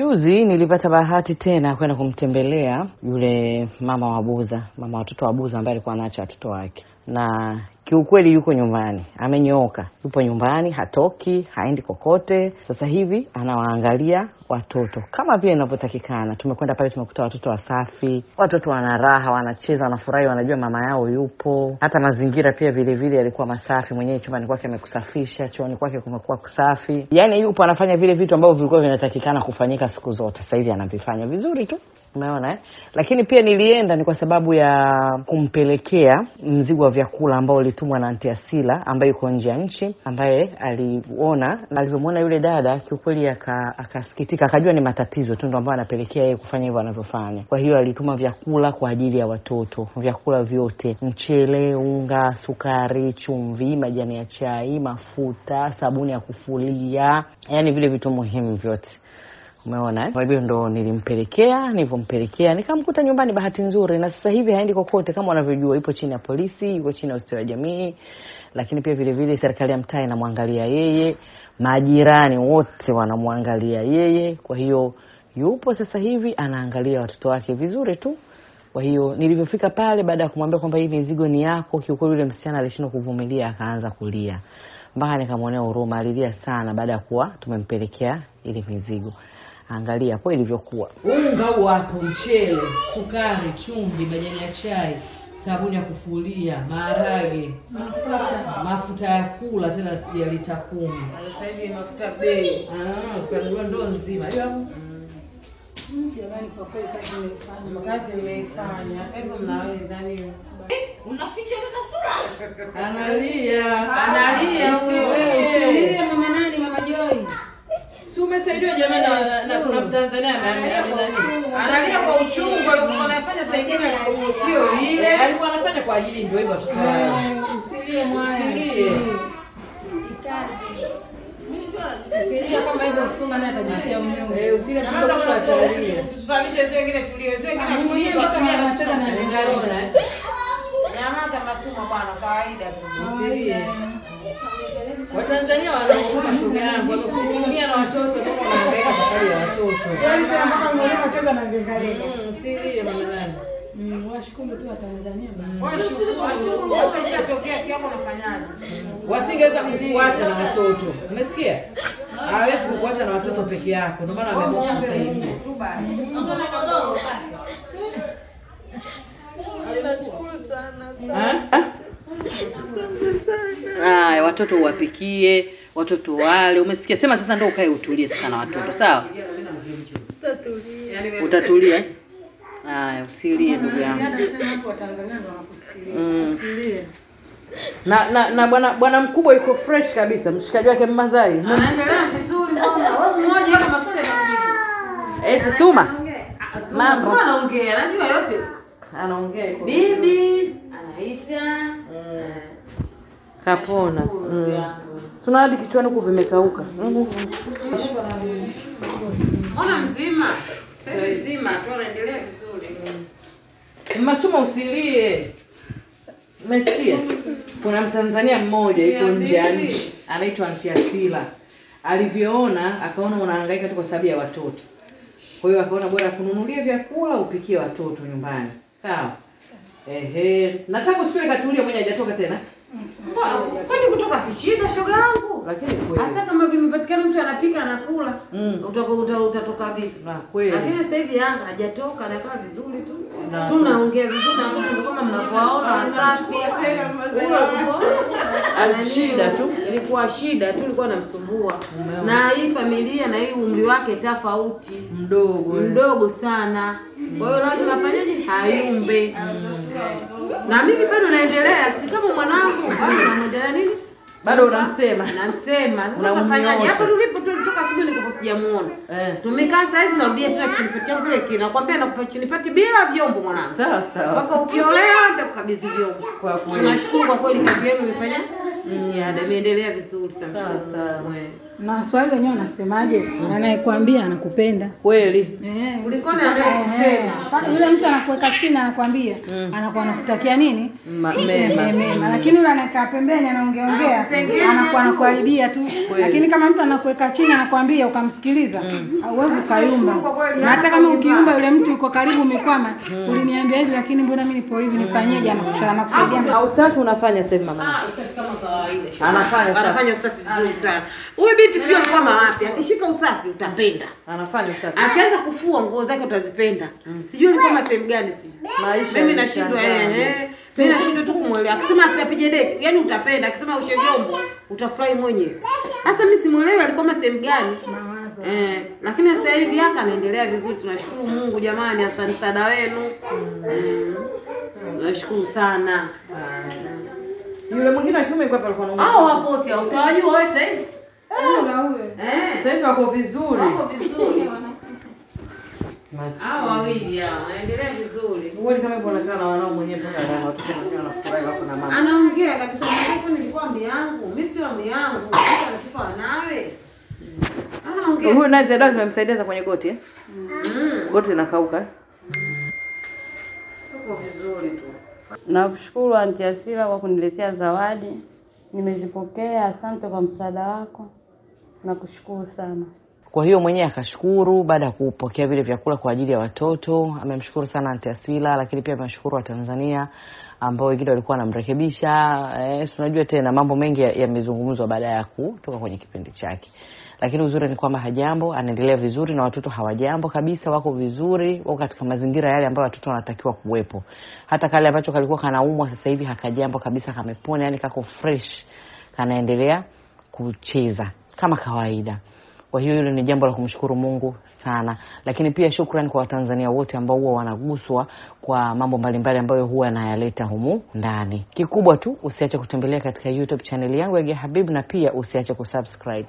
Juzi nilipata bahati tena kwenda kumtembelea yule mama wa Buza, mama watoto wa Buza ambaye alikuwa anaacha watoto wake, na kiukweli yuko nyumbani, amenyooka, yupo nyumbani, hatoki, haendi kokote. Sasa hivi anawaangalia watoto kama vile inavyotakikana. Tumekwenda pale, tumekuta watoto wasafi, watoto wana raha, wanacheza, wanafurahi, wanajua mama yao yupo. Hata mazingira pia vilevile vile yalikuwa masafi, mwenyewe chumbani kwake amekusafisha, chooni kwake kumekuwa kusafi, yaani yupo anafanya vile vitu ambavyo vilikuwa vinatakikana kufanyika siku zote. Sasa hivi anavifanya vizuri tu. Umeona eh? Lakini pia nilienda ni kwa sababu ya kumpelekea mzigo wa vyakula ambao ulitumwa na anti Asila ambaye yuko nje ya nchi, ambaye aliona na alivyomwona yule dada kiukweli aka- akasikitika, akajua ni matatizo tu ndo ambayo anapelekea yeye kufanya hivyo anavyofanya. Kwa hiyo alituma vyakula kwa ajili ya watoto, vyakula vyote: mchele, unga, sukari, chumvi, majani ya chai, mafuta, sabuni ya kufulia, yaani vile vitu muhimu vyote. Umeona eh? Kwa hivyo ndo nilimpelekea, nilivyompelekea nikamkuta nyumbani, bahati nzuri, na sasa hivi haendi kokote, kama unavyojua, ipo chini ya polisi, yuko chini ya ustawi wa jamii, lakini pia vile vile serikali ya mtaa inamwangalia yeye, majirani wote wanamwangalia yeye. Kwa hiyo yupo sasa hivi anaangalia watoto wake vizuri tu. Kwa hiyo nilivyofika pale, baada ya kumwambia kwamba hii mizigo ni yako, kiukweli yule msichana alishindwa kuvumilia, akaanza kulia mpaka nikamwonea huruma. Alilia sana baada ya kuwa tumempelekea ile mizigo. Angalia hapo ilivyokuwa. unga wapo, mchele, sukari, chumvi, majani ya chai, sabuni ya kufulia, maharage, mafuta ya kula tena ya lita kumi. Sasa hivi mafuta bei. Ah, ukanunua ndoo nzima hiyo hapo. Jamani, kwa kweli kazi nimeifanya, kazi nimeifanya. Hata hivyo mnaweza nani? Unaficha tena sura. Analia, Analia huyo. Usilie mama nani, mama jamani, na, na kuna Mtanzania? Analia kwa uchungu alikuwa anafanya saa ingine sio ile. alikuwa anafanya kwa ajili ndio hivyo watoto wao. Usilie mwaya. Ukilia kama hivyo usifunga naye atajisikia mnyonge. Eh, usile mtoto wako atalia. Tusalishe wengine tulio wengine tulie mpaka tulia na tena na masumo bwana, kawaida tu. Watanzania wanaogopa shoga yangu, wamekuhudumia na watoto kama wanahangaika kwa ya watoto. Yaani tena mpaka mwalimu cheza na ngengaleni. Mm, ya mama nani. Washukuru tu Watanzania. Washukuru. Sasa ishatokea kiapo unafanyaje? Wasingeweza kukuacha na watoto. Umesikia? Hawezi kukuacha na watoto peke yako. Ndio maana wameamua kusaidia. Tu basi. Ha? Aya, watoto uwapikie, watoto wale. Umesikia? Sema sasa ndio ukae utulie sasa na watoto, sawa? Utatulia? Aya, usilie ndugu yangu. Mm. Na na na bwana bwana mkubwa yuko fresh kabisa, mshikaji wake Mmazai. Anaendelea vizuri mbona? Wewe mmoja hapa maswali yanakujibu. Eti Suma. Mambo. Anaongea, anajua yote. Anaongea. Bibi anaisha. Kapona. Mm. Tuna hadi kichwani huku vimekauka. Mm. Ona mzima. Sasa mzima tu anaendelea vizuri. Masuma usilie. Umesikia? Kuna Mtanzania mmoja yuko nje ya nchi anaitwa. Alivyoona akaona unahangaika tu kwa sababu ya watoto. Kwa hiyo akaona bora kununulia vyakula upikie watoto nyumbani. Sawa? Ehe, nataka usikule katulia mwenye hajatoka tena. Kwani kutoka si shida shoga yangu? Lakini kweli. Hasa kama vimepatikana mtu anapika anakula. Mm. Utatoka uta, utatoka vipi? Na kweli. Lakini sasa hivi Yanga hajatoka anakaa vizuri tu. Na Tunaongea vizuri na ndio kama mnavyowaona wasafi. Alishida tu. Ilikuwa shida tu ilikuwa namsumbua. Na hii familia na hii umri wake tofauti. Mdogo. Mdogo sana. Kwa hiyo lazima afanyeje? Hayumbe. Na mimi bado naendelea, si kama nini? Bado unamsema. Namsema. Sasa utafanyaje? Hapo tulipo tulitoka asubuhi nilikuwa sijamuona. Eh. Tumekaa saa hizi narudia tena chinipati yangu ile kile. Nakwambia nakupa chinipati bila vyombo mwanangu. Sawa sawa. Mpaka ukiolewa nitakukabidhi vyombo. Kwa kweli. Tunashukuru kwa kweli kazi yenu imefanya jitihada, imeendelea vizuri. Sawa Tunamshukuru. sawa. Mungu. Na Waswahili wenyewe wanasemaje? Anayekwambia anakupenda. kweli. Eh, Kulikoni anayekusema. mpaka yule mtu anakuweka chini anakwambia anakuwa anakutakia nini? Ma- mema. Eh, mema, lakini yule anakaa pembeni anaongeaongea Anakusengenya anakuwa anakuharibia tu, lakini kama mtu anakuweka chini anakwambia ukamsikiliza, hauwezi ukayumba. Na hata kama ukiumba, yule mtu yuko karibu umekwama, uliniambia hivi, lakini mbona mimi nipo hivi, nifanyeje? Anakusha- Anakusaidia. Na usafi unafanya sasa hivi mama. Ah, usafi kama kawaida. Anafanya usafi. Anafanya usafi vizuri sana. Huyu binti sijui alikuwa mawapi. Akishika usafi utapenda. anafanya usafi Akianza kufua nguo zake utazipenda. Sijui alikuwa masehemu gani si. Maisha Mimi nashindwa eh. Mimi nashindwa tu kumwelewa. Akisema akapige deki, yani utapenda. Akisema ushe vyombo, utafurahi mwenyewe. Sasa mimi simuelewi alikuwa masehemu gani. Eh, lakini sasa hivi haka anaendelea vizuri. Tunashukuru Mungu jamani, asante sana wenu. Mm. Nashukuru sana. yule mwingine wa kiume yuko hapa alikuwa anaongea Hao wapo wote, utawajua wewe sasa hivi? Eh. sasa hivi wako vizuri Wako vizuri. Hao wawili hao wanaendelea vizuri. Kama na wanao mwenyewe mpaka na watoto wanafurahi wako na mama Anaongea kabisa, "Mimi nilikuwa ambi yangu, mimi sio ambi yangu, wanawe." Anaongea. huyu naye dawa zimemsaidia za kwenye goti eh? goti linakauka eh? Vizuri tu. Nakushukuru Aunti Asira kwa kuniletea zawadi, nimezipokea. Asante kwa msaada wako, nakushukuru sana. Kwa hiyo mwenyewe akashukuru baada ya kupokea vile vyakula kwa ajili ya watoto. Amemshukuru sana Aunty Asila, lakini pia amewashukuru Watanzania ambao wengine walikuwa wanamrekebisha. Eh, tunajua unajua tena mambo mengi yamezungumzwa ya- baada ya kutoka kwenye kipindi chake, lakini uzuri ni kwamba hajambo, anaendelea vizuri na watoto hawajambo kabisa, wako vizuri, wako katika mazingira yale ambayo watoto wanatakiwa kuwepo. Hata kale ambacho kalikuwa kanaumwa sasa hivi hakajambo kabisa, kamepona, yani kako fresh, kanaendelea kucheza kama kawaida. Kwa hiyo hilo ni jambo la kumshukuru Mungu sana, lakini pia shukrani kwa Watanzania wote ambao huwa wanaguswa kwa mambo mbalimbali ambayo huwa yanayaleta humu ndani. Kikubwa tu usiache kutembelea katika YouTube channel yangu ya Habib na pia usiache kusubscribe.